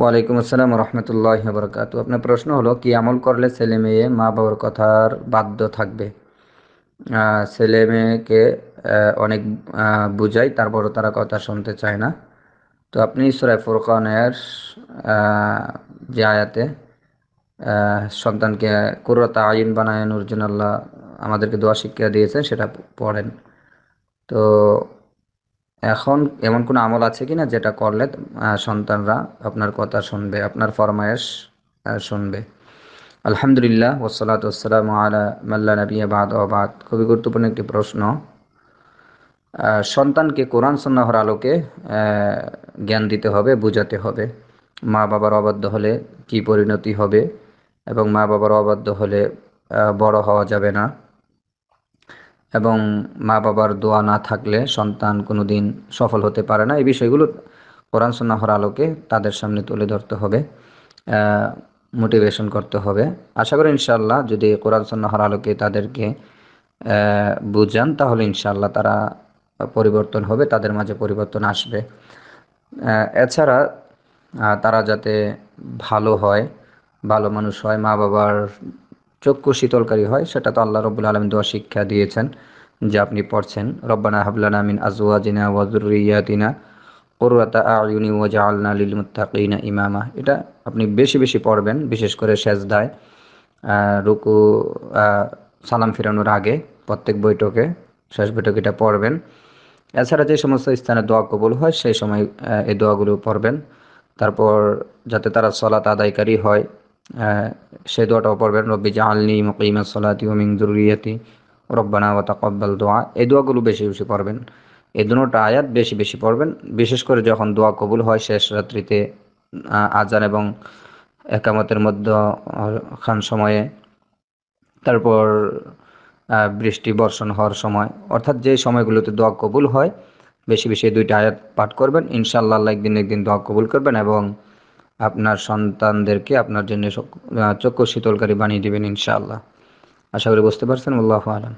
ওয়ালাইকুম আসসালাম রহমতুল্লাহ বরকাত আপনার প্রশ্ন হলো, কি আমল করলে ছেলে মেয়ে মা বাবার কথার বাধ্য থাকবে? ছেলে মেয়েকে অনেক বুঝাই তারপরও তারা কথা শুনতে চায় না। তো আপনি সুরায় ফুরকানের যে আয়াতে সন্তানকে কুরতা আইন বানায়ানুর জন্য আল্লাহ আমাদেরকে দোয়া শিক্ষা দিয়েছেন, সেটা পড়েন। তো এখন এমন কোনো আমল আছে কি না যেটা করলে সন্তানরা আপনার কথা শুনবে, আপনার ফরমায়েশ শুনবে? আলহামদুলিল্লাহ ওসালাত ওসালাম আলা মাল্লা নবী বাদ বাদ। খুবই গুরুত্বপূর্ণ একটি প্রশ্ন। সন্তানকে কোরআন সন্ন্যাহর আলোকে জ্ঞান দিতে হবে, বুঝাতে হবে। মা বাবার অবাধ্য হলে কি পরিণতি হবে এবং মা বাবার অবাধ্য হলে বড় হওয়া যাবে না। এবং মা বাবার দোয়া না থাকলে সন্তান কোনোদিন সফল হতে পারে না। এই বিষয়গুলো কোরআন সন্ন্যাহর আলোকে তাদের সামনে তুলে ধরতে হবে মোটিভেশন করতে হবে। আশা করি ইনশাল্লাহ যদি কোরআন সন্ন্যাহর আলোকে তাদেরকে বুঝান, তাহলে ইনশাল্লাহ তারা পরিবর্তন হবে, তাদের মাঝে পরিবর্তন আসবে। এছাড়া তারা যাতে ভালো হয়, ভালো মানুষ হয় মা বাবার চক্ষু শীতলকারী হয়, সেটা তো আল্লাহ রবুল আলম দোয়া শিক্ষা দিয়েছেন যে আপনি পড়ছেন। রব্বানা হাবলানা মিন আজওয়াজিনা ওয়া যুররিয়াতিনা কুররাতা আয়ুনি ওয়া জাআলনা লিল মুত্তাকিনা ইমামা। এটা আপনি বেশি বেশি পড়বেন, বিশেষ করে সেজদায় রুকু সালাম ফিরানোর আগে প্রত্যেক বৈঠকে, শেষ বৈঠকে এটা পড়বেন। এছাড়া যে সমস্ত স্থানে দোয়া কবুল হয়, সেই সময় এই দোয়াগুলো পড়বেন। তারপর যাতে তারা সলাত আদায়কারী হয় সেই দোয়াটাও পড়বেন, রব্বি জাআলনি মুকিমা সলাতি মিন যুররিয়াতি, রব্বানা ওয়া তাকাব্বাল দোয়া এই দোয়াগুলো বেশি বেশি পড়বেন। এই দুটা আয়াত বেশি বেশি পড়বেন। বিশেষ করে যখন দোয়া কবুল হয় শেষ রাত্রিতে আজান এবং একামতের মধ্য খান সময়ে, তারপর বৃষ্টি, বর্ষণ হওয়ার সময়, অর্থাৎ যে সময়গুলোতে দোয়া কবুল হয়, বেশি বেশি দুইটা আয়াত পাঠ করবেন। ইনশাল্লাহ একদিন একদিন দোয়া কবুল করবেন এবং আপনার সন্তানদেরকে আপনার জন্য চক্ষু শীতলকারী বানিয়ে দিবেন ইনশাআল্লাহ। আশা করি বুঝতে পারছেন, আল্লাহ আলম।